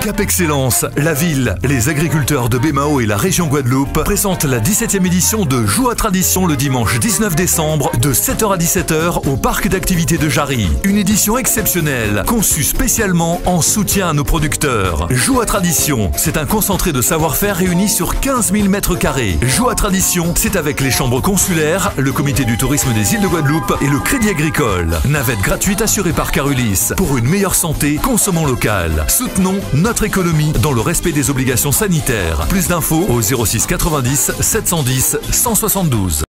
Cap Excellence, la ville, les agriculteurs de Bémao et la région Guadeloupe présentent la 17e édition de Joie Tradition le dimanche 19 décembre de 7h à 17h au parc d'activités de Jarry. Une édition exceptionnelle conçue spécialement en soutien à nos producteurs. Joie Tradition, c'est un concentré de savoir-faire réuni sur 15 000 mètres carrés. Joie Tradition, c'est avec les chambres consulaires, le comité du tourisme des îles de Guadeloupe et le crédit agricole. Navette gratuite assurée par Carulis. Pour une meilleure santé, consommons local. Soutenons notre économie dans le respect des obligations sanitaires. Plus d'infos au 06 90 710 172.